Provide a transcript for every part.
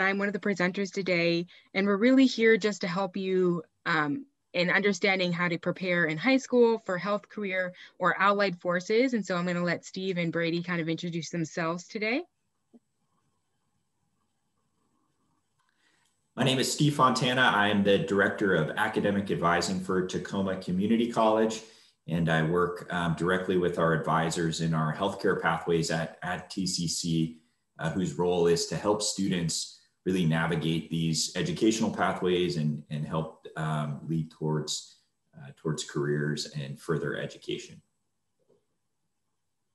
and I'm one of the presenters today. And we're really here just to help you um, in understanding how to prepare in high school for health career or allied forces. And so I'm going to let Steve and Brady kind of introduce themselves today. My name is Steve Fontana. I am the Director of Academic Advising for Tacoma Community College, and I work um, directly with our advisors in our healthcare pathways at, at TCC, uh, whose role is to help students really navigate these educational pathways and, and help um, lead towards, uh, towards careers and further education.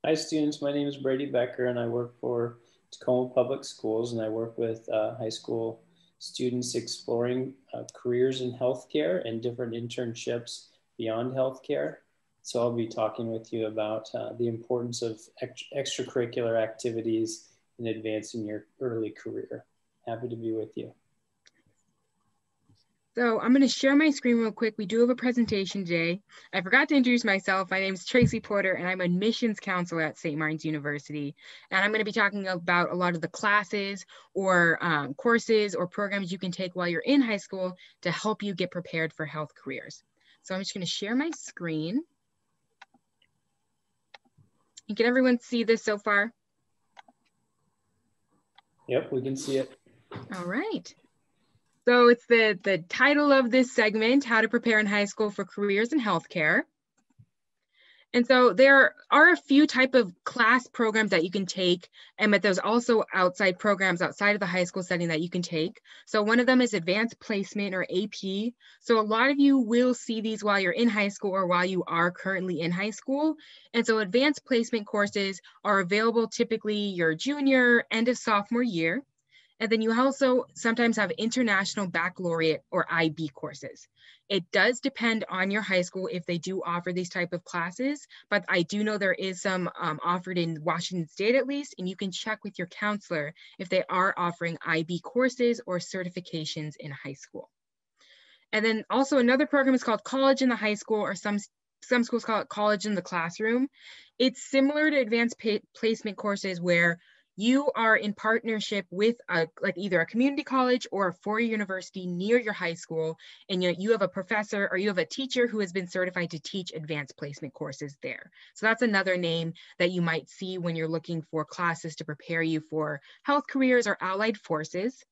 Hi students, my name is Brady Becker and I work for Tacoma Public Schools and I work with uh, high school students exploring uh, careers in healthcare and different internships beyond healthcare. So I'll be talking with you about uh, the importance of ex extracurricular activities in advancing your early career. Happy to be with you. So I'm going to share my screen real quick. We do have a presentation today. I forgot to introduce myself. My name is Tracy Porter, and I'm admissions counselor at St. Martin's University. And I'm going to be talking about a lot of the classes or um, courses or programs you can take while you're in high school to help you get prepared for health careers. So I'm just going to share my screen. And can everyone see this so far? Yep, we can see it. All right. So it's the, the title of this segment, How to Prepare in High School for Careers in Healthcare. And so there are a few type of class programs that you can take, and but there's also outside programs outside of the high school setting that you can take. So one of them is advanced placement or AP. So a lot of you will see these while you're in high school or while you are currently in high school. And so advanced placement courses are available typically your junior, end of sophomore year. And then you also sometimes have international baccalaureate or IB courses. It does depend on your high school if they do offer these type of classes, but I do know there is some um, offered in Washington State at least, and you can check with your counselor if they are offering IB courses or certifications in high school. And then also another program is called College in the High School, or some some schools call it College in the Classroom. It's similar to advanced placement courses where you are in partnership with a, like either a community college or a four-year university near your high school and you, know, you have a professor or you have a teacher who has been certified to teach advanced placement courses there. So that's another name that you might see when you're looking for classes to prepare you for health careers or allied forces.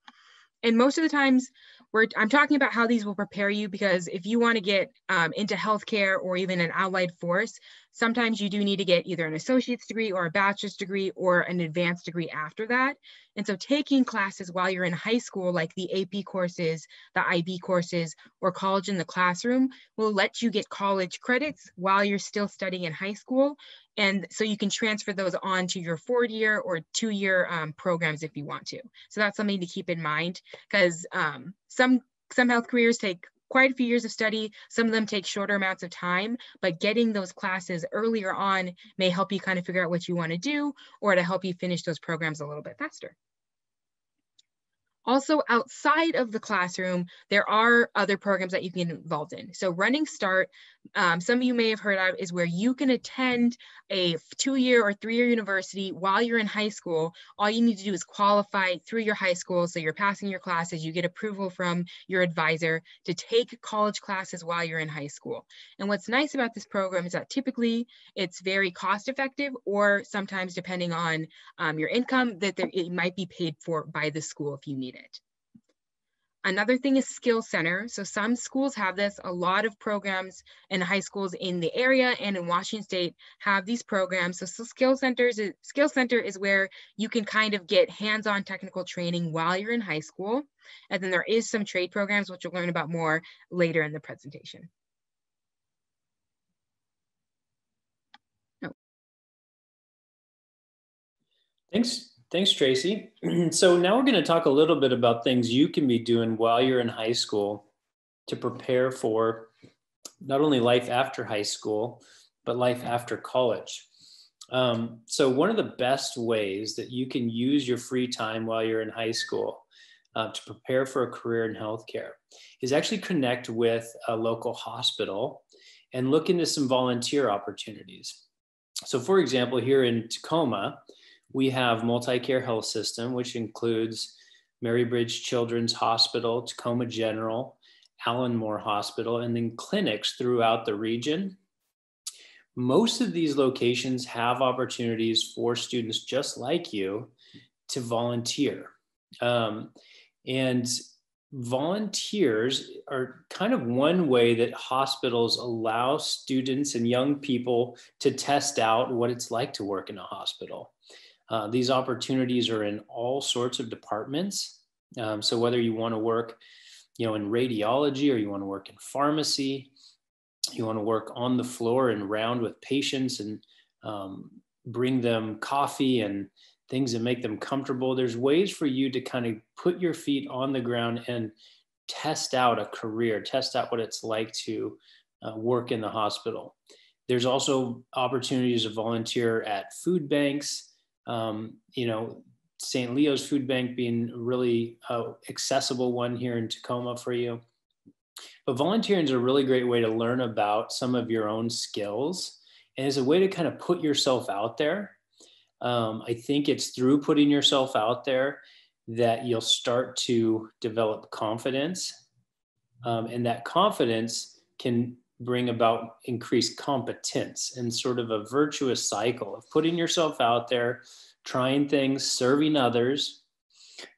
And most of the times we're, I'm talking about how these will prepare you because if you want to get um, into healthcare or even an allied force, sometimes you do need to get either an associate's degree or a bachelor's degree or an advanced degree after that. And so taking classes while you're in high school, like the AP courses, the IB courses, or college in the classroom will let you get college credits while you're still studying in high school. And so you can transfer those on to your four year or two year um, programs if you want to. So that's something to keep in mind because um, some, some health careers take quite a few years of study. Some of them take shorter amounts of time, but getting those classes earlier on may help you kind of figure out what you want to do or to help you finish those programs a little bit faster. Also, outside of the classroom, there are other programs that you can get involved in. So Running Start, um, some of you may have heard of, is where you can attend a two-year or three-year university while you're in high school. All you need to do is qualify through your high school. So you're passing your classes, you get approval from your advisor to take college classes while you're in high school. And what's nice about this program is that typically it's very cost effective or sometimes depending on um, your income that there, it might be paid for by the school if you need it. Another thing is Skill Center. So some schools have this. A lot of programs and high schools in the area and in Washington State have these programs. So, so Skill Centers Skill Center is where you can kind of get hands-on technical training while you're in high school. And then there is some trade programs, which you'll learn about more later in the presentation. Thanks. Thanks, Tracy. so now we're going to talk a little bit about things you can be doing while you're in high school to prepare for not only life after high school, but life after college. Um, so one of the best ways that you can use your free time while you're in high school uh, to prepare for a career in healthcare is actually connect with a local hospital and look into some volunteer opportunities. So for example, here in Tacoma, we have MultiCare health system, which includes Mary Bridge Children's Hospital, Tacoma General, Allenmore Hospital, and then clinics throughout the region. Most of these locations have opportunities for students just like you to volunteer. Um, and volunteers are kind of one way that hospitals allow students and young people to test out what it's like to work in a hospital. Uh, these opportunities are in all sorts of departments. Um, so whether you want to work, you know, in radiology or you want to work in pharmacy, you want to work on the floor and round with patients and um, bring them coffee and things that make them comfortable. There's ways for you to kind of put your feet on the ground and test out a career, test out what it's like to uh, work in the hospital. There's also opportunities to volunteer at food banks. Um, you know, St. Leo's Food Bank being a really uh, accessible one here in Tacoma for you. But volunteering is a really great way to learn about some of your own skills and it's a way to kind of put yourself out there um, I think it's through putting yourself out there that you'll start to develop confidence. Um, and that confidence can bring about increased competence and sort of a virtuous cycle of putting yourself out there, trying things, serving others,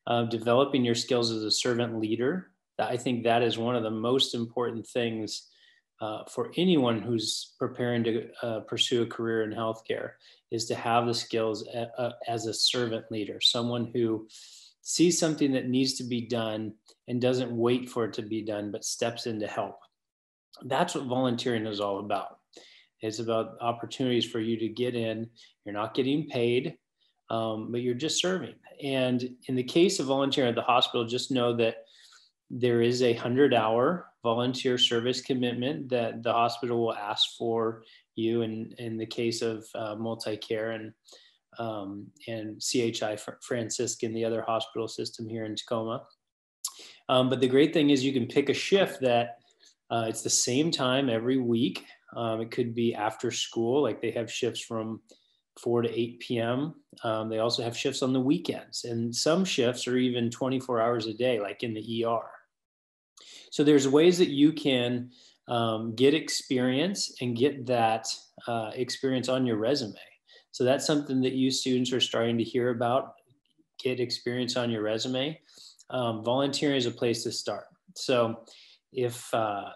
uh, developing your skills as a servant leader. I think that is one of the most important things uh, for anyone who's preparing to uh, pursue a career in healthcare is to have the skills a, a, as a servant leader, someone who sees something that needs to be done and doesn't wait for it to be done, but steps in to help. That's what volunteering is all about. It's about opportunities for you to get in. You're not getting paid, um, but you're just serving. And in the case of volunteering at the hospital, just know that there is a 100 hour volunteer service commitment that the hospital will ask for you in, in the case of uh, MultiCare and um, and CHI Franciscan, the other hospital system here in Tacoma. Um, but the great thing is you can pick a shift that uh, it's the same time every week. Um, it could be after school, like they have shifts from 4 to 8 p.m. Um, they also have shifts on the weekends, and some shifts are even 24 hours a day, like in the ER. So there's ways that you can um, get experience and get that uh, experience on your resume. So that's something that you students are starting to hear about. Get experience on your resume. Um, volunteering is a place to start. So if uh,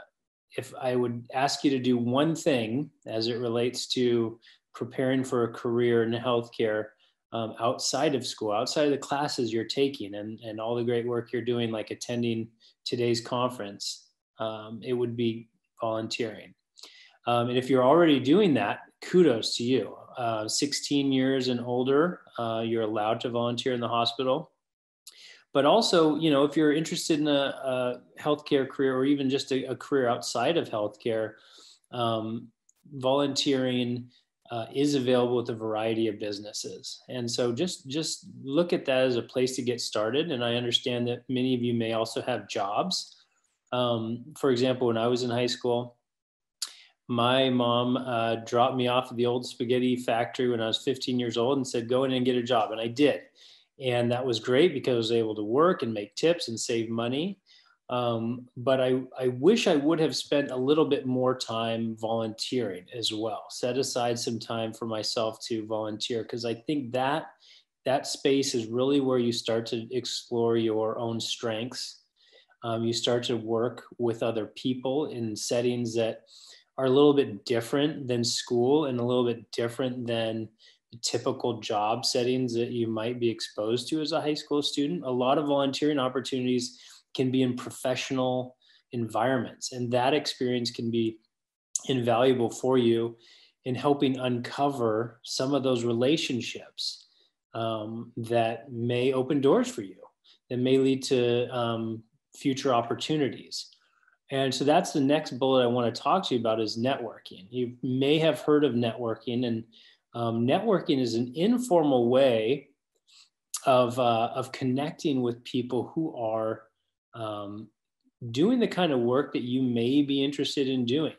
if I would ask you to do one thing as it relates to preparing for a career in healthcare um, outside of school, outside of the classes you're taking, and and all the great work you're doing, like attending today's conference, um, it would be volunteering. Um, and if you're already doing that, kudos to you. Uh, 16 years and older, uh, you're allowed to volunteer in the hospital. But also, you know, if you're interested in a, a healthcare career or even just a, a career outside of healthcare, um, volunteering uh, is available with a variety of businesses. And so just just look at that as a place to get started. And I understand that many of you may also have jobs. Um, for example, when I was in high school, my mom uh, dropped me off at the old spaghetti factory when I was 15 years old and said, go in and get a job. And I did. And that was great because I was able to work and make tips and save money. Um, but I, I wish I would have spent a little bit more time volunteering as well. Set aside some time for myself to volunteer because I think that that space is really where you start to explore your own strengths um, you start to work with other people in settings that are a little bit different than school and a little bit different than typical job settings that you might be exposed to as a high school student. A lot of volunteering opportunities can be in professional environments, and that experience can be invaluable for you in helping uncover some of those relationships um, that may open doors for you, that may lead to um, future opportunities. And so that's the next bullet I want to talk to you about is networking. You may have heard of networking, and um, networking is an informal way of, uh, of connecting with people who are um, doing the kind of work that you may be interested in doing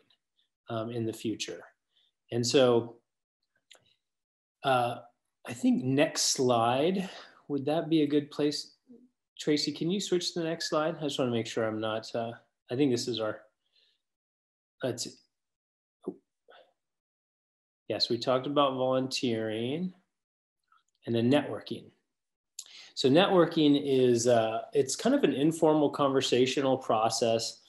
um, in the future. And so uh, I think next slide, would that be a good place Tracy, can you switch to the next slide? I just want to make sure I'm not, uh, I think this is our, let's, oh. Yes, we talked about volunteering and then networking. So networking is, uh, it's kind of an informal conversational process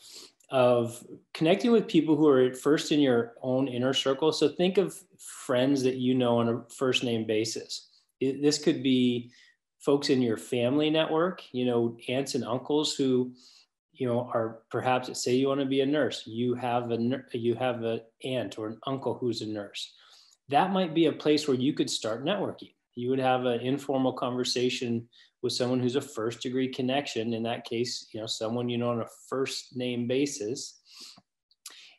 of connecting with people who are first in your own inner circle. So think of friends that you know on a first name basis. It, this could be folks in your family network, you know, aunts and uncles who, you know, are perhaps say you want to be a nurse, you have a you have an aunt or an uncle who's a nurse. That might be a place where you could start networking. You would have an informal conversation with someone who's a first degree connection. In that case, you know, someone you know on a first name basis.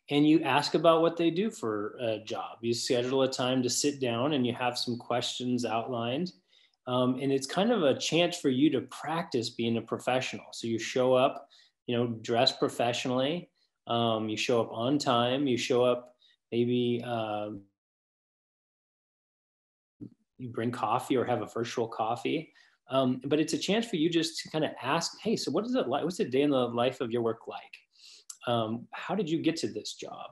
And you ask about what they do for a job. You schedule a time to sit down and you have some questions outlined um, and it's kind of a chance for you to practice being a professional. So you show up, you know, dress professionally. Um, you show up on time. You show up maybe uh, you bring coffee or have a virtual coffee. Um, but it's a chance for you just to kind of ask, hey, so what is it like? What's a day in the life of your work like? Um, how did you get to this job?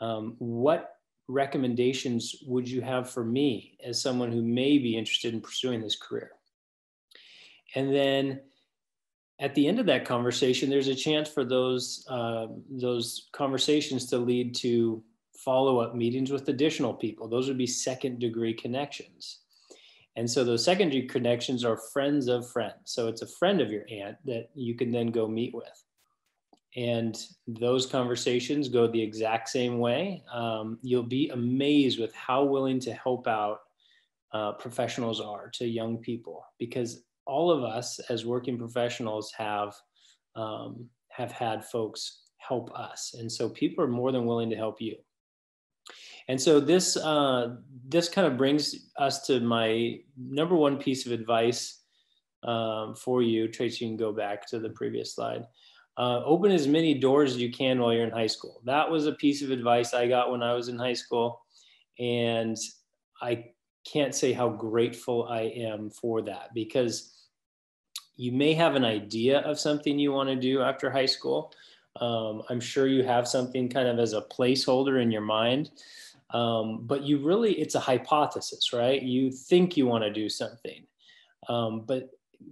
Um, what recommendations would you have for me as someone who may be interested in pursuing this career? And then at the end of that conversation, there's a chance for those uh, those conversations to lead to follow up meetings with additional people. Those would be second degree connections. And so those secondary connections are friends of friends. So it's a friend of your aunt that you can then go meet with and those conversations go the exact same way. Um, you'll be amazed with how willing to help out uh, professionals are to young people because all of us as working professionals have um, have had folks help us, and so people are more than willing to help you. And so this uh, this kind of brings us to my number one piece of advice um, for you. Tracy, you can go back to the previous slide uh, open as many doors as you can while you're in high school. That was a piece of advice I got when I was in high school. And I can't say how grateful I am for that because you may have an idea of something you want to do after high school. Um, I'm sure you have something kind of as a placeholder in your mind. Um, but you really, it's a hypothesis, right? You think you want to do something. Um, but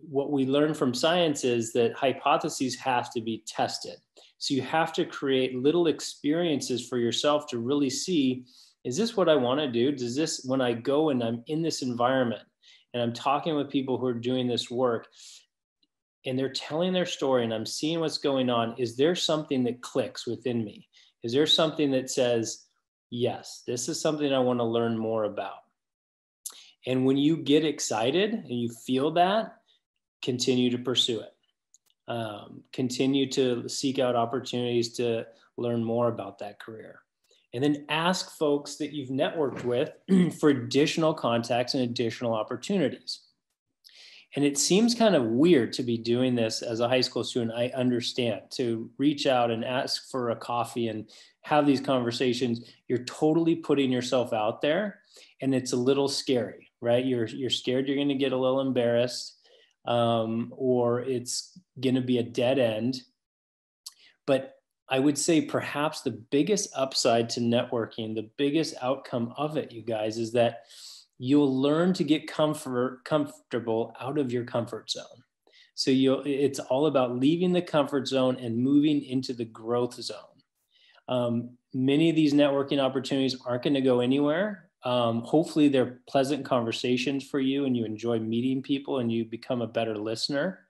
what we learn from science is that hypotheses have to be tested. So you have to create little experiences for yourself to really see is this what I want to do? Does this, when I go and I'm in this environment and I'm talking with people who are doing this work and they're telling their story and I'm seeing what's going on, is there something that clicks within me? Is there something that says, yes, this is something I want to learn more about? And when you get excited and you feel that, continue to pursue it. Um, continue to seek out opportunities to learn more about that career. And then ask folks that you've networked with for additional contacts and additional opportunities. And it seems kind of weird to be doing this as a high school student. I understand to reach out and ask for a coffee and have these conversations. You're totally putting yourself out there, and it's a little scary, right? You're you're scared you're going to get a little embarrassed um, or it's going to be a dead end. But I would say perhaps the biggest upside to networking, the biggest outcome of it, you guys, is that you'll learn to get comfort comfortable out of your comfort zone. So you it's all about leaving the comfort zone and moving into the growth zone. Um, many of these networking opportunities aren't going to go anywhere um, hopefully, they're pleasant conversations for you and you enjoy meeting people and you become a better listener.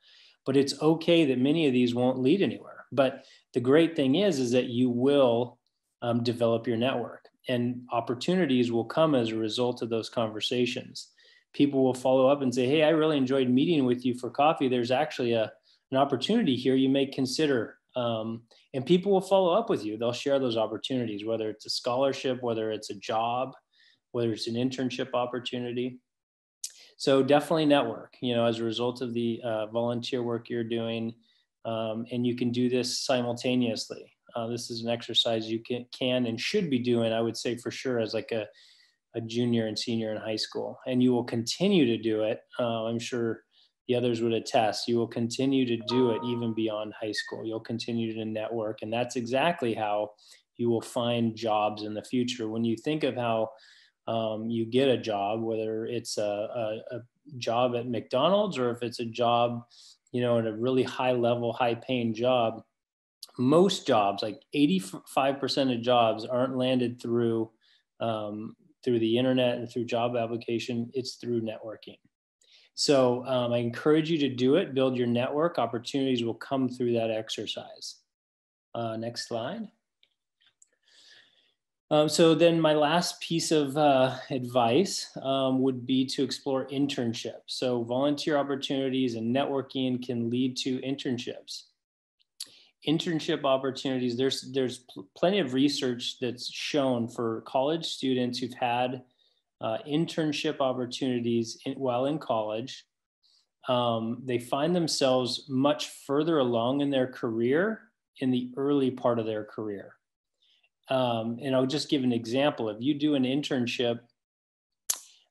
But it's okay that many of these won't lead anywhere. But the great thing is, is that you will um, develop your network and opportunities will come as a result of those conversations. People will follow up and say, Hey, I really enjoyed meeting with you for coffee. There's actually a, an opportunity here you may consider. Um, and people will follow up with you. They'll share those opportunities, whether it's a scholarship, whether it's a job, whether it's an internship opportunity. So definitely network, you know, as a result of the uh, volunteer work you're doing. Um, and you can do this simultaneously. Uh, this is an exercise you can, can and should be doing, I would say for sure, as like a, a junior and senior in high school. And you will continue to do it. Uh, I'm sure the others would attest. You will continue to do it even beyond high school. You'll continue to network. And that's exactly how you will find jobs in the future. When you think of how um, you get a job, whether it's a, a, a, job at McDonald's or if it's a job, you know, at a really high level, high paying job, most jobs, like 85% of jobs, aren't landed through um, through the internet and through job application. It's through networking. So um, I encourage you to do it, build your network. Opportunities will come through that exercise. Uh, next slide. Um, so then my last piece of uh, advice um, would be to explore internships. So volunteer opportunities and networking can lead to internships. Internship opportunities, there's, there's pl plenty of research that's shown for college students who've had uh, internship opportunities in, while in college. Um, they find themselves much further along in their career in the early part of their career. Um, and I'll just give an example. If you do an internship,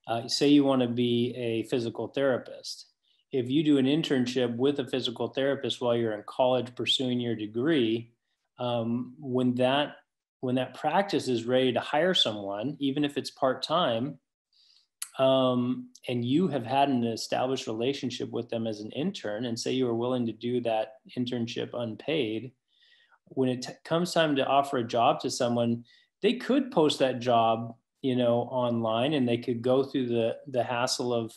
uh, say you want to be a physical therapist. If you do an internship with a physical therapist while you're in college pursuing your degree, um, when that when that practice is ready to hire someone, even if it's part time, um, and you have had an established relationship with them as an intern, and say you are willing to do that internship unpaid, when it t- comes time to offer a job to someone, they could post that job, you know, online, and they could go through the the hassle of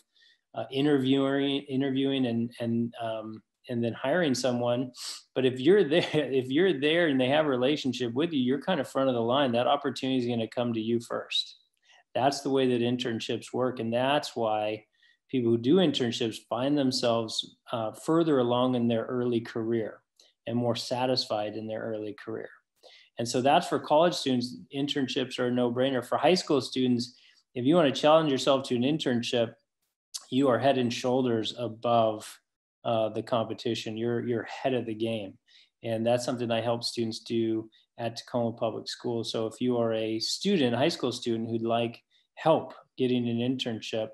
uh, interviewing, interviewing, and and um, and then hiring someone. But if you're there, if you're there and they have a relationship with you, you're kind of front of the line. That opportunity is going to come to you first. That's the way that internships work, and that's why people who do internships find themselves uh, further along in their early career and more satisfied in their early career. And so that's for college students, internships are a no brainer. For high school students, if you want to challenge yourself to an internship, you are head and shoulders above uh, the competition. You're, you're head of the game. And that's something I help students do at Tacoma Public Schools. So if you are a student, high school student who'd like help getting an internship,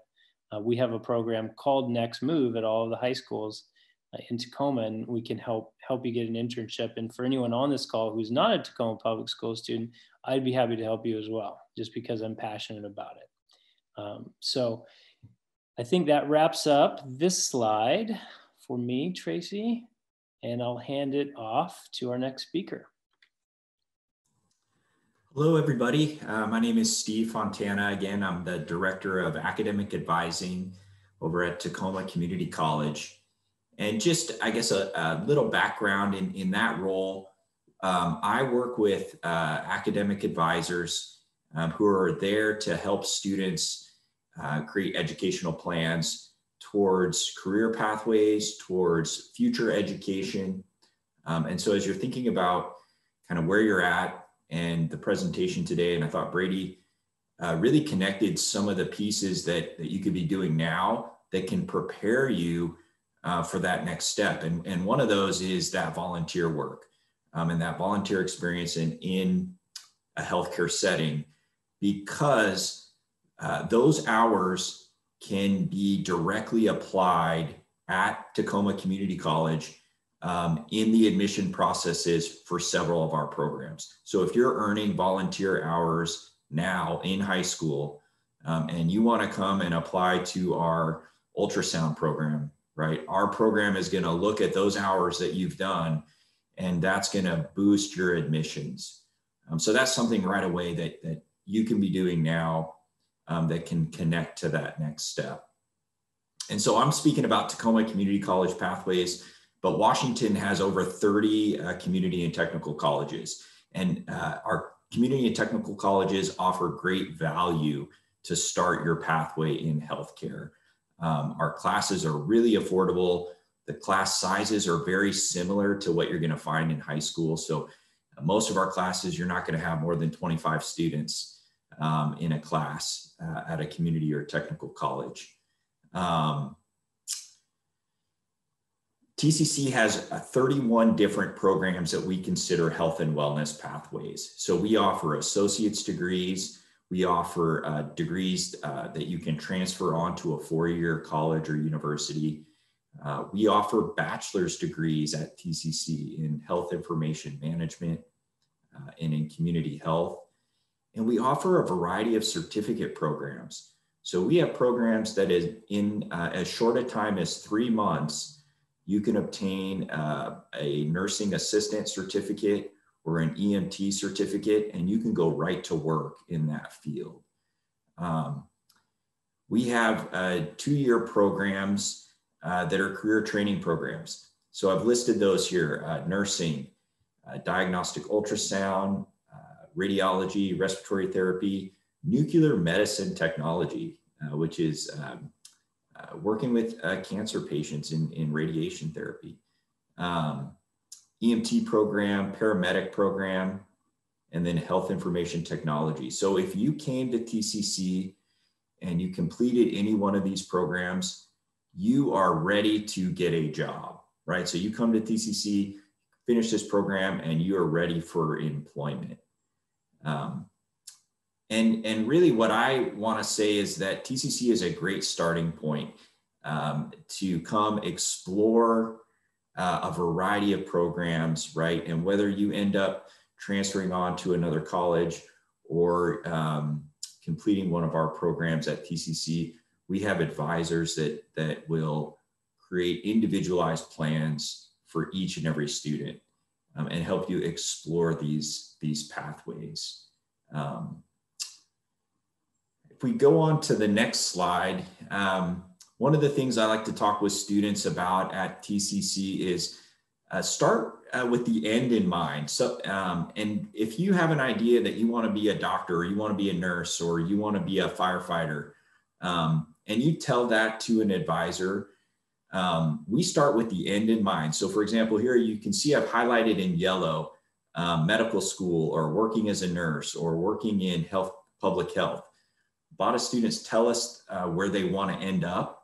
uh, we have a program called Next Move at all of the high schools uh, in Tacoma, and we can help help you get an internship. And for anyone on this call who's not a Tacoma Public School student, I'd be happy to help you as well, just because I'm passionate about it. Um, so I think that wraps up this slide for me, Tracy, and I'll hand it off to our next speaker. Hello, everybody. Uh, my name is Steve Fontana. Again, I'm the Director of Academic Advising over at Tacoma Community College. And just, I guess, a, a little background in, in that role. Um, I work with uh, academic advisors um, who are there to help students uh, create educational plans towards career pathways, towards future education. Um, and so, as you're thinking about kind of where you're at and the presentation today, and I thought Brady uh, really connected some of the pieces that, that you could be doing now that can prepare you uh, for that next step. And, and one of those is that volunteer work um, and that volunteer experience in, in a healthcare setting, because uh, those hours can be directly applied at Tacoma Community College um, in the admission processes for several of our programs. So if you're earning volunteer hours now in high school um, and you want to come and apply to our ultrasound program right? Our program is going to look at those hours that you've done, and that's going to boost your admissions. Um, so that's something right away that, that you can be doing now um, that can connect to that next step. And so I'm speaking about Tacoma Community College Pathways, but Washington has over 30 uh, community and technical colleges. And uh, our community and technical colleges offer great value to start your pathway in healthcare. Um, our classes are really affordable. The class sizes are very similar to what you're going to find in high school. So uh, most of our classes, you're not going to have more than 25 students um, in a class uh, at a community or technical college. Um, TCC has uh, 31 different programs that we consider health and wellness pathways. So we offer associate's degrees, we offer uh, degrees uh, that you can transfer on to a four-year college or university. Uh, we offer bachelor's degrees at TCC in health information management uh, and in community health. And we offer a variety of certificate programs. So we have programs that is in uh, as short a time as three months, you can obtain uh, a nursing assistant certificate or an EMT certificate, and you can go right to work in that field. Um, we have uh, two-year programs uh, that are career training programs. So I've listed those here, uh, nursing, uh, diagnostic ultrasound, radiology, respiratory therapy, nuclear medicine technology, uh, which is um, working with cancer patients in, in radiation therapy. Um, EMT program, paramedic program, and then health information technology. So if you came to TCC and you completed any one of these programs, you are ready to get a job, right? So you come to TCC, finish this program, and you are ready for employment. Um, and, and really, what I want to say is that TCC is a great starting point um, to come explore uh, a variety of programs, right? And whether you end up transferring on to another college or um, completing one of our programs at TCC, we have advisors that, that will create individualized plans for each and every student um, and help you explore these, these pathways. Um, if we go on to the next slide, um, one of the things I like to talk with students about at TCC is uh, start uh, with the end in mind. So, um, and if you have an idea that you want to be a doctor, or you want to be a nurse, or you want to be a firefighter, um, and you tell that to an advisor, um, we start with the end in mind. So, for example, here you can see I've highlighted in yellow um, medical school, or working as a nurse, or working in health, public health. A lot of students tell us uh, where they want to end up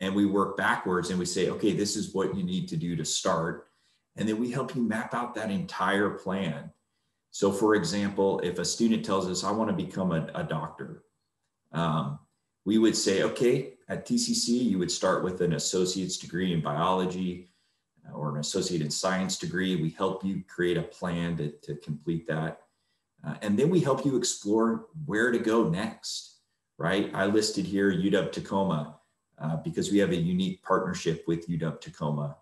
and we work backwards and we say, okay, this is what you need to do to start. And then we help you map out that entire plan. So, for example, if a student tells us, I want to become a, a doctor, um, we would say, okay, at TCC, you would start with an associate's degree in biology uh, or an associate in science degree. We help you create a plan to, to complete that. Uh, and then we help you explore where to go next, right? I listed here UW Tacoma uh, because we have a unique partnership with UW Tacoma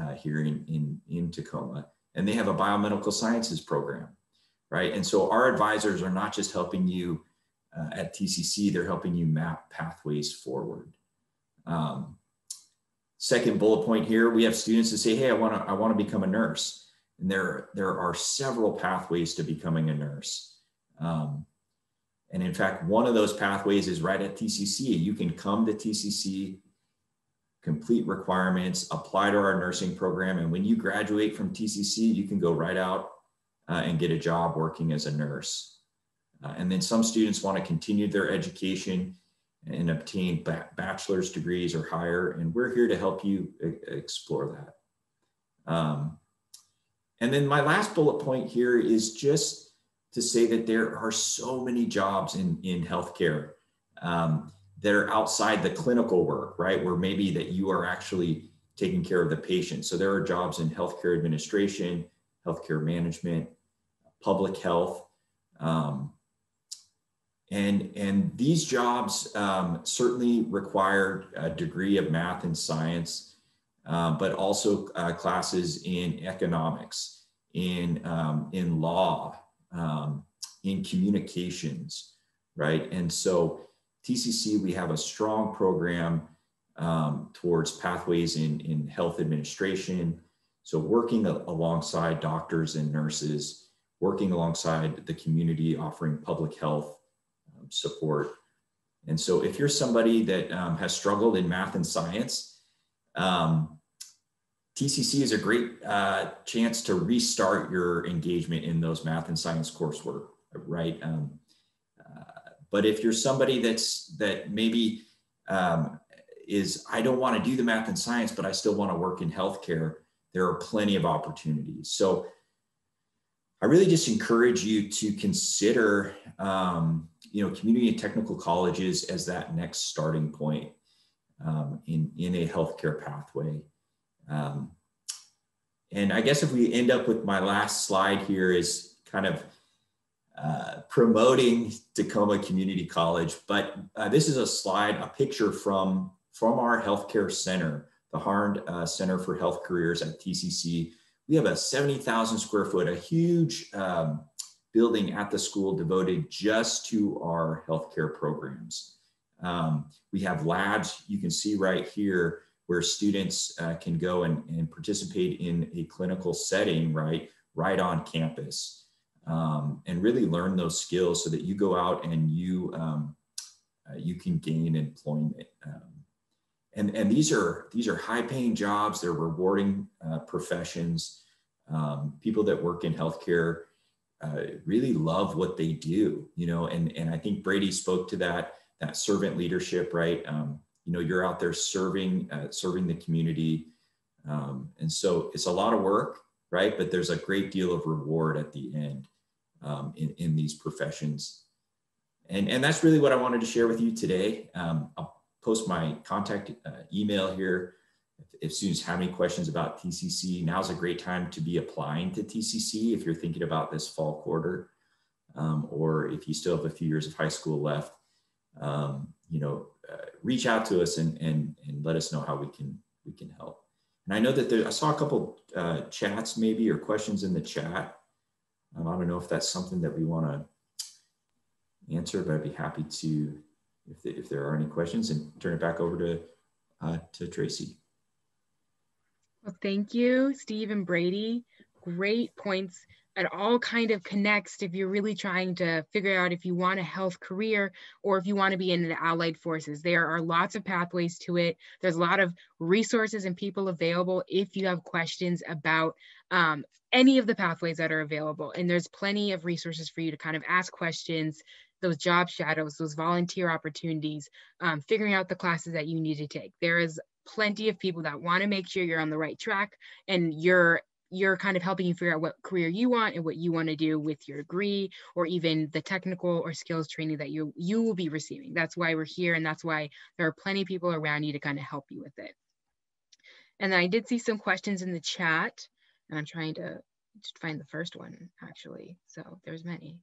uh, here in, in, in Tacoma. And they have a biomedical sciences program, right? And so our advisors are not just helping you uh, at TCC, they're helping you map pathways forward. Um, second bullet point here, we have students that say, hey, I wanna, I wanna become a nurse. And there, there are several pathways to becoming a nurse. Um, and in fact, one of those pathways is right at TCC. You can come to TCC, complete requirements, apply to our nursing program. And when you graduate from TCC, you can go right out uh, and get a job working as a nurse. Uh, and then some students want to continue their education and obtain bachelor's degrees or higher. And we're here to help you explore that. Um, and then my last bullet point here is just to say that there are so many jobs in, in healthcare um, that are outside the clinical work, right? Where maybe that you are actually taking care of the patient. So there are jobs in healthcare administration, healthcare management, public health. Um, and, and these jobs um, certainly require a degree of math and science, uh, but also uh, classes in economics, in, um, in law, um, in communications, right? And so TCC, we have a strong program um, towards pathways in, in health administration. So working a, alongside doctors and nurses, working alongside the community, offering public health support. And so if you're somebody that um, has struggled in math and science, um, TCC is a great uh, chance to restart your engagement in those math and science coursework, right? Um, uh, but if you're somebody that's that maybe um, is I don't want to do the math and science, but I still want to work in healthcare, there are plenty of opportunities. So I really just encourage you to consider, um, you know, community and technical colleges as that next starting point. um, in, in a healthcare pathway. Um, and I guess if we end up with my last slide here is kind of uh, promoting Tacoma Community College, but uh, this is a slide, a picture from, from our healthcare center, the Harned uh, Center for Health Careers at TCC. We have a 70,000 square foot, a huge um, building at the school devoted just to our healthcare programs. Um, we have labs you can see right here where students uh, can go and, and participate in a clinical setting, right, right on campus um, and really learn those skills so that you go out and you um, uh, you can gain employment. Um, and and these are these are high paying jobs. They're rewarding uh, professions. Um, people that work in healthcare uh, really love what they do. You know, and and I think Brady spoke to that that servant leadership, right? Um, you know, you're out there serving uh, serving the community. Um, and so it's a lot of work, right? But there's a great deal of reward at the end um, in, in these professions. And, and that's really what I wanted to share with you today. Um, I'll post my contact uh, email here. If, students have any questions about TCC, now's a great time to be applying to TCC if you're thinking about this fall quarter, um, or if you still have a few years of high school left. Um, you know, uh, reach out to us and, and, and let us know how we can we can help. And I know that there, I saw a couple uh, chats maybe or questions in the chat. Um, I don't know if that's something that we want to answer, but I'd be happy to, if, the, if there are any questions, and turn it back over to, uh, to Tracy. Well, thank you, Steve and Brady. Great points. It all kind of connects if you're really trying to figure out if you want a health career or if you want to be in the allied forces. There are lots of pathways to it. There's a lot of resources and people available if you have questions about um, any of the pathways that are available. And there's plenty of resources for you to kind of ask questions, those job shadows, those volunteer opportunities, um, figuring out the classes that you need to take. There is plenty of people that want to make sure you're on the right track and you're you're kind of helping you figure out what career you want and what you want to do with your degree or even the technical or skills training that you you will be receiving that's why we're here and that's why there are plenty of people around you to kind of help you with it and then i did see some questions in the chat and I'm trying to find the first one actually. So there's many.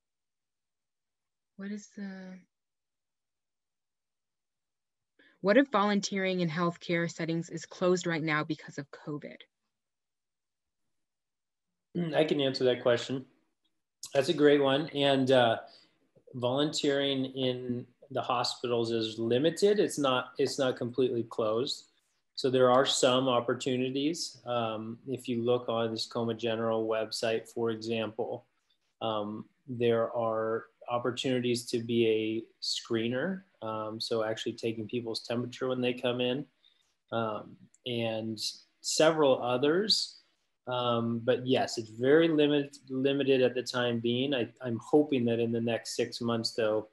What is the, what if volunteering in healthcare settings is closed right now because of COVID? Hmm, I can answer that question. That's a great one. And uh, volunteering in the hospitals is limited. It's not. It's not completely closed. So there are some opportunities. Um, if you look on the Tacoma General website, for example, um, there are opportunities to be a screener. Um, so actually taking people's temperature when they come in um, and several others. Um, but yes, it's very limited, limited at the time being. I, I'm hoping that in the next six months, though,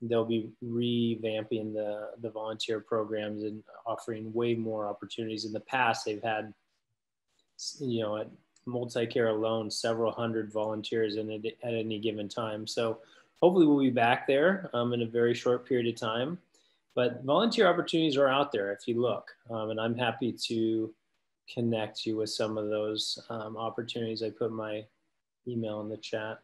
they'll be revamping the the volunteer programs and offering way more opportunities. In the past, they've had, you know, at MultiCare alone, several hundred volunteers in it at any given time. So hopefully we'll be back there um, in a very short period of time. But volunteer opportunities are out there if you look, um, and I'm happy to connect you with some of those um, opportunities. I put my email in the chat.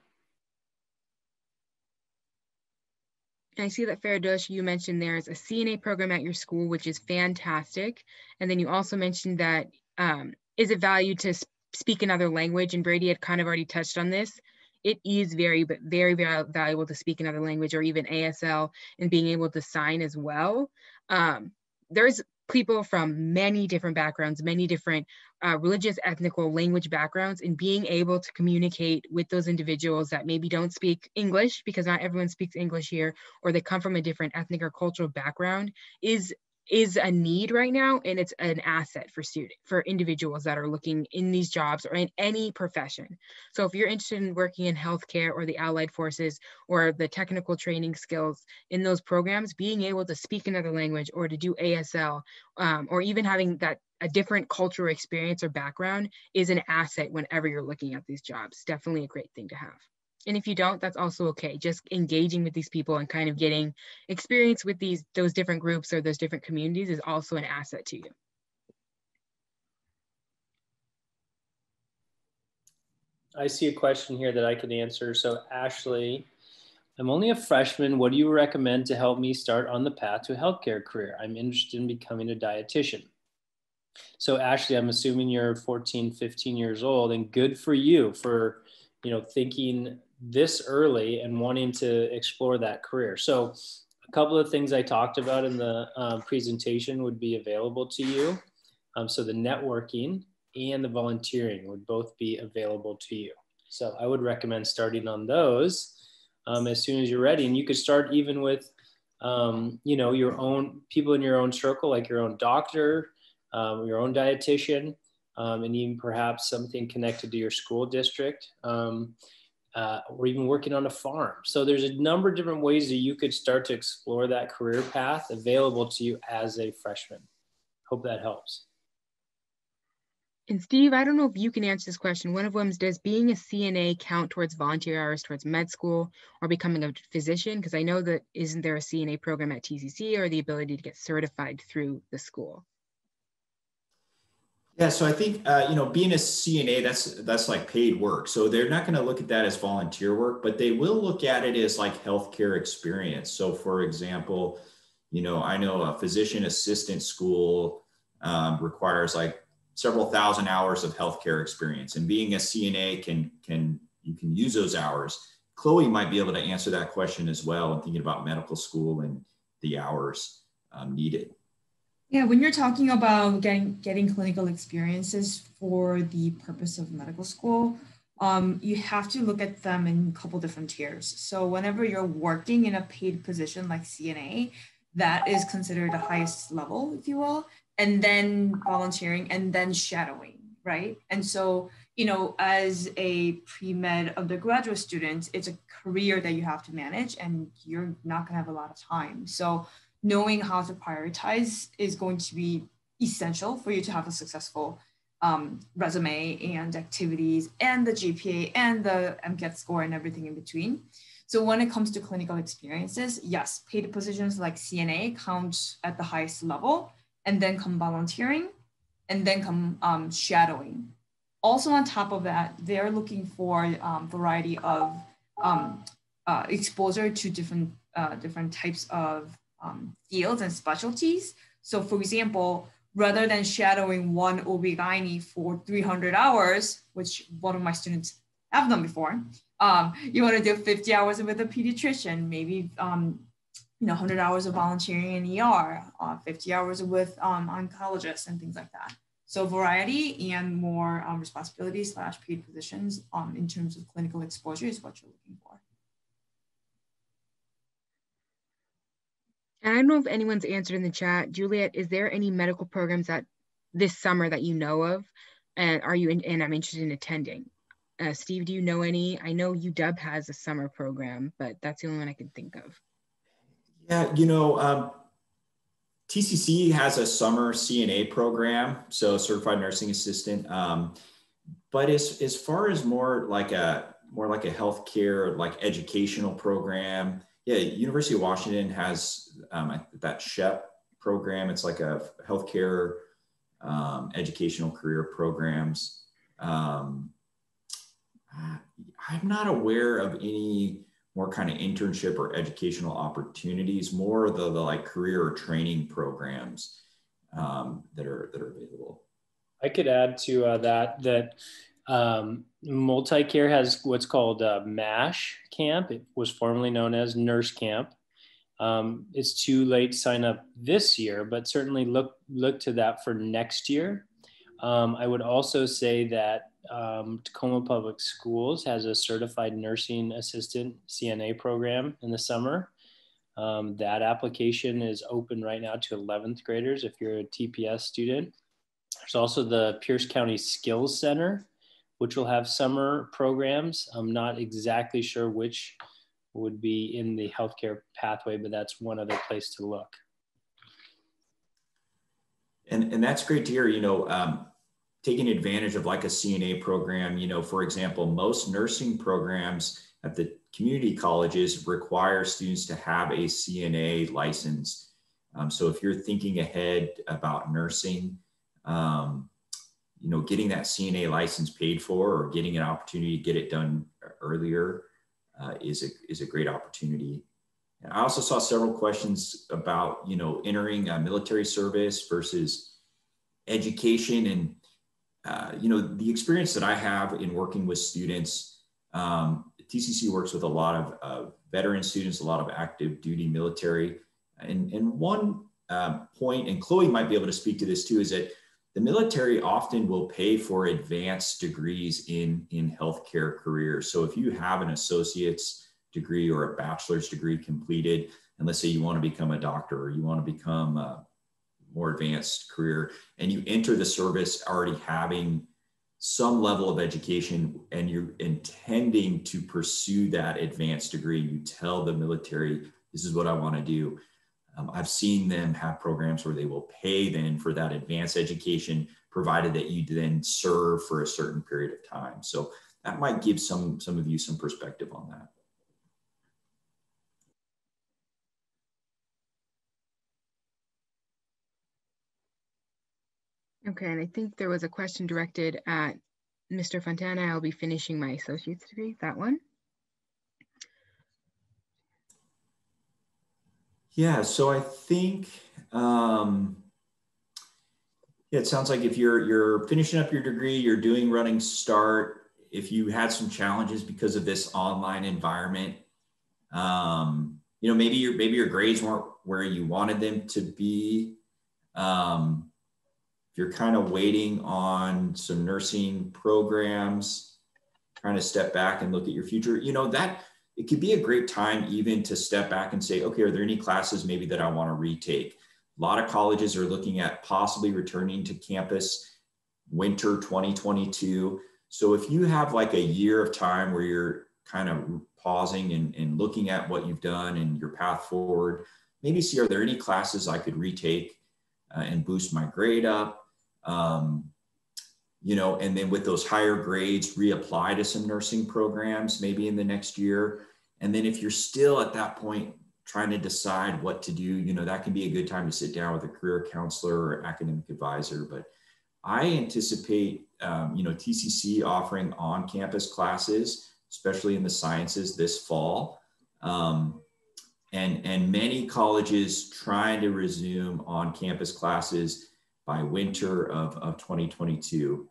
I see that Faradosh, you mentioned there's a CNA program at your school, which is fantastic. And then you also mentioned that um, is it valued to speak another language? And Brady had kind of already touched on this. It is very, but very, very valuable to speak another language or even ASL and being able to sign as well. Um, there's people from many different backgrounds, many different uh, religious, ethnical, language backgrounds, and being able to communicate with those individuals that maybe don't speak English, because not everyone speaks English here, or they come from a different ethnic or cultural background, is is a need right now and it's an asset for student for individuals that are looking in these jobs or in any profession. So if you're interested in working in healthcare or the allied forces or the technical training skills in those programs being able to speak another language or to do asl um, or even having that a different cultural experience or background is an asset whenever you're looking at these jobs. Definitely a great thing to have And if you don't, that's also okay. Just engaging with these people and kind of getting experience with these those different groups or those different communities is also an asset to you. I see a question here that I can answer. So Ashley, I'm only a freshman. What do you recommend to help me start on the path to a healthcare career? I'm interested in becoming a dietitian. So Ashley, I'm assuming you're 14, 15 years old and good for you for, you know, thinking this early and wanting to explore that career. So a couple of things I talked about in the uh, presentation would be available to you. Um, so the networking and the volunteering would both be available to you. So I would recommend starting on those um, as soon as you're ready. And you could start even with, um, you know, your own people in your own circle, like your own doctor, um, your own dietitian, um, and even perhaps something connected to your school district, um, uh, or even working on a farm. So there's a number of different ways that you could start to explore that career path available to you as a freshman. Hope that helps. And Steve, I don't know if you can answer this question. One of them is, does being a CNA count towards volunteer hours towards med school or becoming a physician? Because I know that isn't there a CNA program at TCC or the ability to get certified through the school? Yeah, so I think uh, you know being a CNA that's that's like paid work. So they're not going to look at that as volunteer work, but they will look at it as like healthcare experience. So for example, you know I know a physician assistant school um, requires like several thousand hours of healthcare experience and being a cna can can you can use those hours chloe might be able to answer that question as well and thinking about medical school and the hours um, needed yeah when you're talking about getting getting clinical experiences for the purpose of medical school um, you have to look at them in a couple different tiers so whenever you're working in a paid position like cna that is considered the highest level if you will and then volunteering and then shadowing, right? And so, you know, as a pre-med undergraduate student, it's a career that you have to manage and you're not gonna have a lot of time. So knowing how to prioritize is going to be essential for you to have a successful um, resume and activities and the GPA and the MCAT score and everything in between. So when it comes to clinical experiences, yes, paid positions like CNA count at the highest level, and then come volunteering, and then come um, shadowing. Also on top of that, they're looking for um, variety of um, uh, exposure to different uh, different types of um, fields and specialties. So for example, rather than shadowing one OB-GYN for 300 hours, which one of my students have done before, um, you want to do 50 hours with a pediatrician, maybe um, you know, 100 hours of volunteering in ER, uh, 50 hours with um, oncologists and things like that. So variety and more um, responsibility slash paid positions um, in terms of clinical exposure is what you're looking for. And I don't know if anyone's answered in the chat. Juliet, is there any medical programs that this summer that you know of? And are you in, and I'm interested in attending? Uh, Steve, do you know any? I know UW has a summer program, but that's the only one I can think of. Yeah, you know, um, TCC has a summer CNA program, so certified nursing assistant. Um, but as as far as more like a more like a healthcare like educational program, yeah, University of Washington has um, that SHEP program. It's like a healthcare um, educational career programs. Um, I'm not aware of any more kind of internship or educational opportunities, more the, the like career or training programs um, that are that are available. I could add to uh, that that um, MultiCare has what's called uh, MASH camp. It was formerly known as Nurse Camp. Um, it's too late to sign up this year, but certainly look look to that for next year. Um, I would also say that um, Tacoma Public Schools has a certified nursing assistant CNA program in the summer. Um, that application is open right now to 11th graders if you're a TPS student. There's also the Pierce County Skills Center, which will have summer programs. I'm not exactly sure which would be in the healthcare pathway, but that's one other place to look. And, and that's great to hear. You know, um, taking advantage of like a CNA program, you know, for example, most nursing programs at the community colleges require students to have a CNA license. Um, so if you're thinking ahead about nursing, um, you know, getting that CNA license paid for or getting an opportunity to get it done earlier uh, is, a, is a great opportunity. And I also saw several questions about, you know, entering a military service versus education. And, uh, you know, the experience that I have in working with students, um, TCC works with a lot of uh, veteran students, a lot of active duty military. And, and one uh, point, and Chloe might be able to speak to this too, is that the military often will pay for advanced degrees in, in healthcare careers. So if you have an associate's degree or a bachelor's degree completed, and let's say you want to become a doctor or you want to become a more advanced career, and you enter the service already having some level of education and you're intending to pursue that advanced degree, you tell the military, this is what I want to do. Um, I've seen them have programs where they will pay then for that advanced education, provided that you then serve for a certain period of time. So that might give some, some of you some perspective on that. Okay, and I think there was a question directed at Mr. Fontana. I'll be finishing my associate's degree, that one. Yeah, so I think um, it sounds like if you're you're finishing up your degree, you're doing running start. If you had some challenges because of this online environment, um, you know maybe your maybe your grades weren't where you wanted them to be. Um, if you're kind of waiting on some nursing programs, trying to step back and look at your future, you know that it could be a great time even to step back and say, okay, are there any classes maybe that I want to retake? A lot of colleges are looking at possibly returning to campus winter 2022. So if you have like a year of time where you're kind of pausing and, and looking at what you've done and your path forward, maybe see are there any classes I could retake uh, and boost my grade up? Um, you know, and then with those higher grades, reapply to some nursing programs maybe in the next year. And then if you're still at that point trying to decide what to do, you know, that can be a good time to sit down with a career counselor or academic advisor. But I anticipate, um, you know, TCC offering on campus classes, especially in the sciences this fall. Um, and, and many colleges trying to resume on campus classes by winter of, of 2022.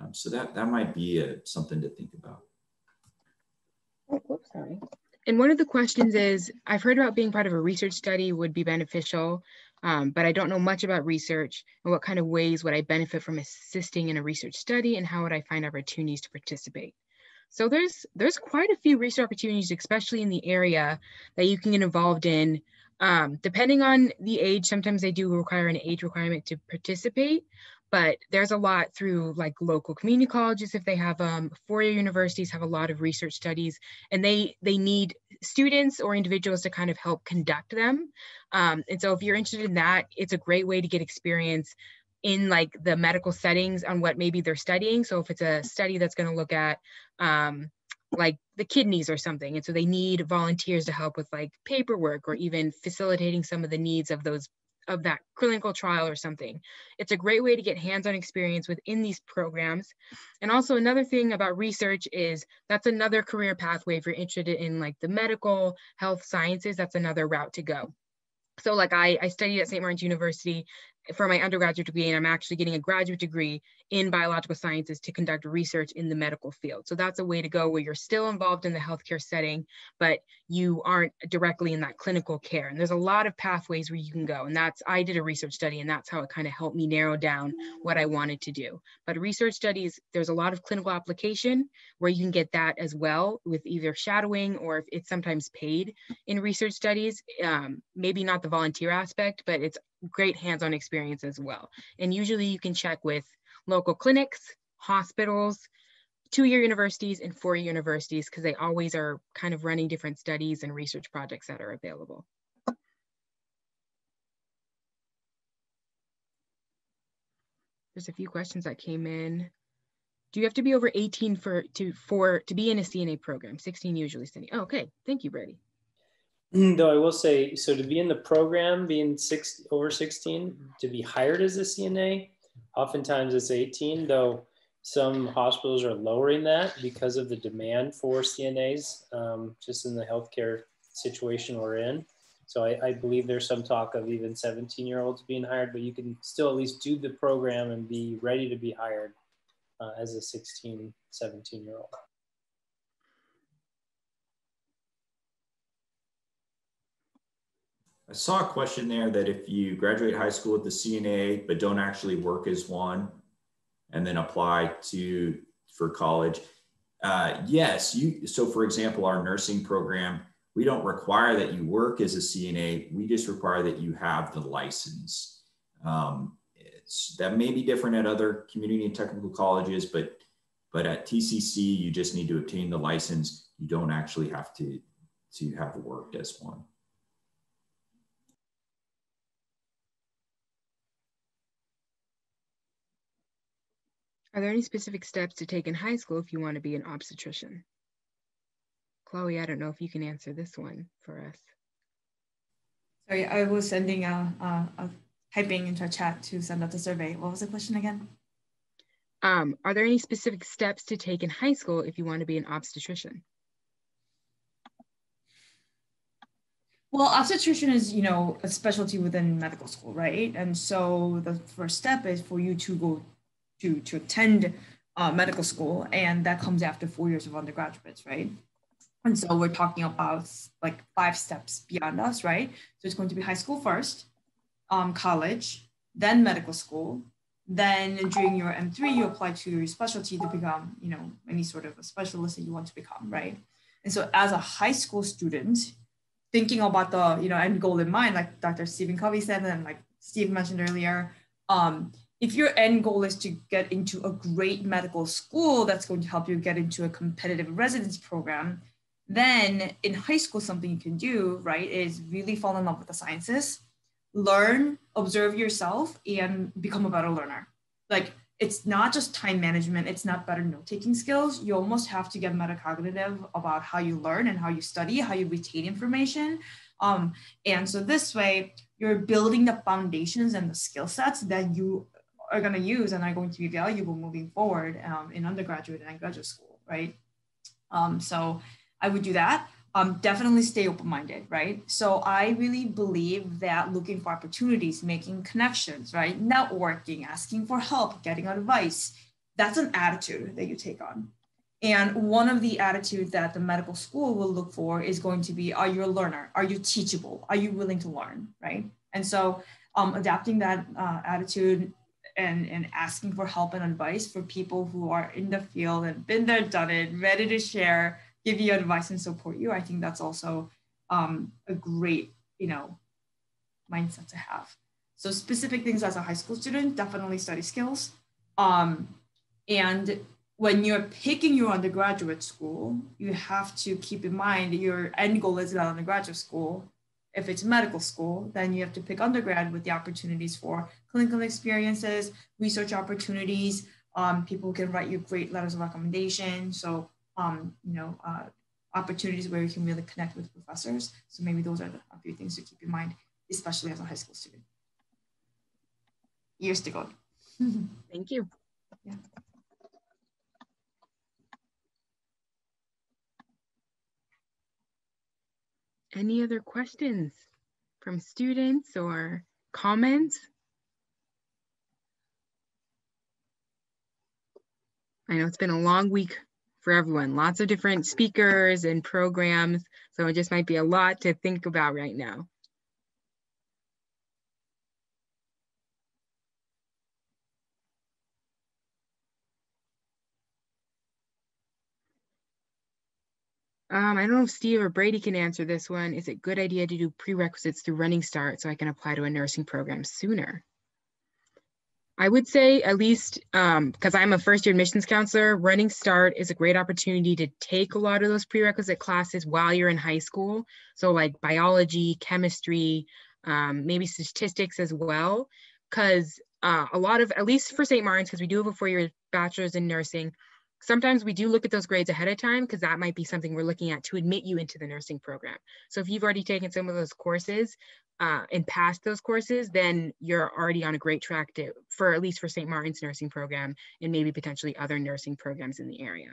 Um, so that, that might be a, something to think about. Sorry. And one of the questions is, I've heard about being part of a research study would be beneficial, um, but I don't know much about research and what kind of ways would I benefit from assisting in a research study and how would I find opportunities to participate? So there's there's quite a few research opportunities, especially in the area that you can get involved in. Um, depending on the age, sometimes they do require an age requirement to participate, but there's a lot through like local community colleges if they have um, four-year universities have a lot of research studies and they they need students or individuals to kind of help conduct them. Um, and so if you're interested in that it's a great way to get experience in like the medical settings on what maybe they're studying. So if it's a study that's going to look at um, like the kidneys or something and so they need volunteers to help with like paperwork or even facilitating some of the needs of those of that clinical trial or something. It's a great way to get hands-on experience within these programs. And also another thing about research is that's another career pathway if you're interested in like the medical health sciences, that's another route to go. So like I, I studied at St. Martin's University for my undergraduate degree and I'm actually getting a graduate degree in biological sciences to conduct research in the medical field. So that's a way to go where you're still involved in the healthcare setting, but you aren't directly in that clinical care. And there's a lot of pathways where you can go. And that's, I did a research study and that's how it kind of helped me narrow down what I wanted to do. But research studies, there's a lot of clinical application where you can get that as well with either shadowing or if it's sometimes paid in research studies, um, maybe not the volunteer aspect, but it's great hands-on experience as well. And usually you can check with local clinics, hospitals, two-year universities and four-year universities because they always are kind of running different studies and research projects that are available. There's a few questions that came in. Do you have to be over 18 for to for to be in a CNA program? 16 usually, Cindy. Oh, okay, thank you, Brady. Mm, though I will say, so to be in the program, being six over 16, to be hired as a CNA, oftentimes it's 18. Though some hospitals are lowering that because of the demand for CNAs, um, just in the healthcare situation we're in. So I, I, believe there's some talk of even 17 year olds being hired, but you can still at least do the program and be ready to be hired uh, as a 16, 17 year old. I saw a question there that if you graduate high school with the CNA but don't actually work as one, and then apply to for college, uh, yes, you. So, for example, our nursing program, we don't require that you work as a CNA. We just require that you have the license. Um, that may be different at other community and technical colleges, but but at TCC, you just need to obtain the license. You don't actually have to to have worked as one. Are there any specific steps to take in high school if you want to be an obstetrician? Chloe, I don't know if you can answer this one for us. Sorry, I was sending a, a, a typing into a chat to send out the survey. What was the question again? Um, are there any specific steps to take in high school if you want to be an obstetrician? Well, obstetrician is, you know, a specialty within medical school, right? And so the first step is for you to go to, to attend uh, medical school, and that comes after four years of undergraduates, right? And so we're talking about like five steps beyond us, right? So it's going to be high school first, um, college, then medical school. Then during your M3, you apply to your specialty to become, you know, any sort of a specialist that you want to become, right? And so as a high school student, thinking about the, you know, end goal in mind, like Dr. Stephen Covey said, and like Steve mentioned earlier, um, if your end goal is to get into a great medical school that's going to help you get into a competitive residency program, then in high school, something you can do, right, is really fall in love with the sciences, learn, observe yourself, and become a better learner. Like it's not just time management, it's not better note taking skills. You almost have to get metacognitive about how you learn and how you study, how you retain information. Um, and so this way, you're building the foundations and the skill sets that you are going to use and are going to be valuable moving forward um, in undergraduate and graduate school, right? Um, so I would do that. Um, definitely stay open-minded, right? So I really believe that looking for opportunities, making connections, right? Networking, asking for help, getting advice, that's an attitude that you take on. And one of the attitudes that the medical school will look for is going to be, are you a learner? Are you teachable? Are you willing to learn, right? And so um, adapting that uh, attitude and, and asking for help and advice for people who are in the field and been there, done it, ready to share, give you advice and support you. I think that's also um, a great, you know, mindset to have. So specific things as a high school student, definitely study skills. Um, and when you're picking your undergraduate school, you have to keep in mind your end goal is not undergraduate school. If it's medical school, then you have to pick undergrad with the opportunities for clinical experiences, research opportunities. Um, people can write you great letters of recommendation. So um, you know, uh, opportunities where you can really connect with professors. So maybe those are the, a few things to keep in mind, especially as a high school student. Years to go. Thank you. Yeah. Any other questions from students or comments? I know it's been a long week for everyone. Lots of different speakers and programs. So it just might be a lot to think about right now. Um, I don't know if Steve or Brady can answer this one. Is it a good idea to do prerequisites through Running Start so I can apply to a nursing program sooner? I would say at least because um, I'm a first year admissions counselor, Running Start is a great opportunity to take a lot of those prerequisite classes while you're in high school. So like biology, chemistry, um, maybe statistics as well. Because uh, a lot of, at least for St. Martin's, because we do have a four-year bachelor's in nursing, sometimes we do look at those grades ahead of time because that might be something we're looking at to admit you into the nursing program. So if you've already taken some of those courses uh, and passed those courses, then you're already on a great track to, for at least for St. Martin's nursing program and maybe potentially other nursing programs in the area.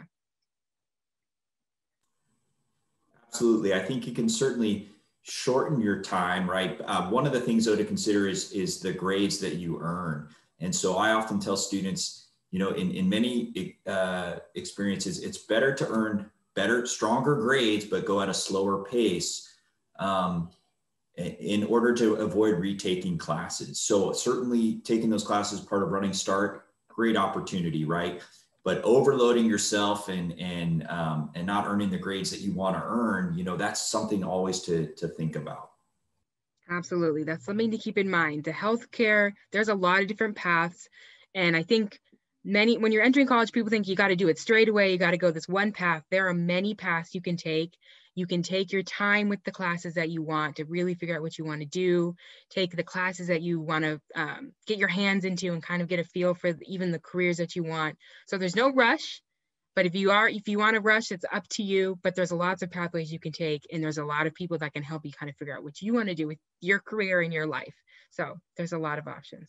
Absolutely. I think you can certainly shorten your time, right? Uh, one of the things though to consider is, is the grades that you earn. And so I often tell students, you know, in, in many uh, experiences, it's better to earn better, stronger grades, but go at a slower pace um, in order to avoid retaking classes. So certainly taking those classes part of Running Start, great opportunity, right? But overloading yourself and and um, and not earning the grades that you want to earn, you know, that's something always to to think about. Absolutely, that's something to keep in mind. The healthcare, there's a lot of different paths, and I think many when you're entering college people think you got to do it straight away you got to go this one path. There are many paths you can take. You can take your time with the classes that you want to really figure out what you want to do. Take the classes that you want to um, get your hands into and kind of get a feel for even the careers that you want. So there's no rush but if you are if you want to rush it's up to you but there's lots of pathways you can take and there's a lot of people that can help you kind of figure out what you want to do with your career and your life. So there's a lot of options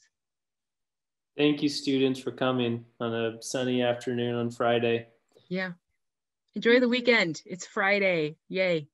Thank you, students, for coming on a sunny afternoon on Friday. Yeah. Enjoy the weekend. It's Friday. Yay.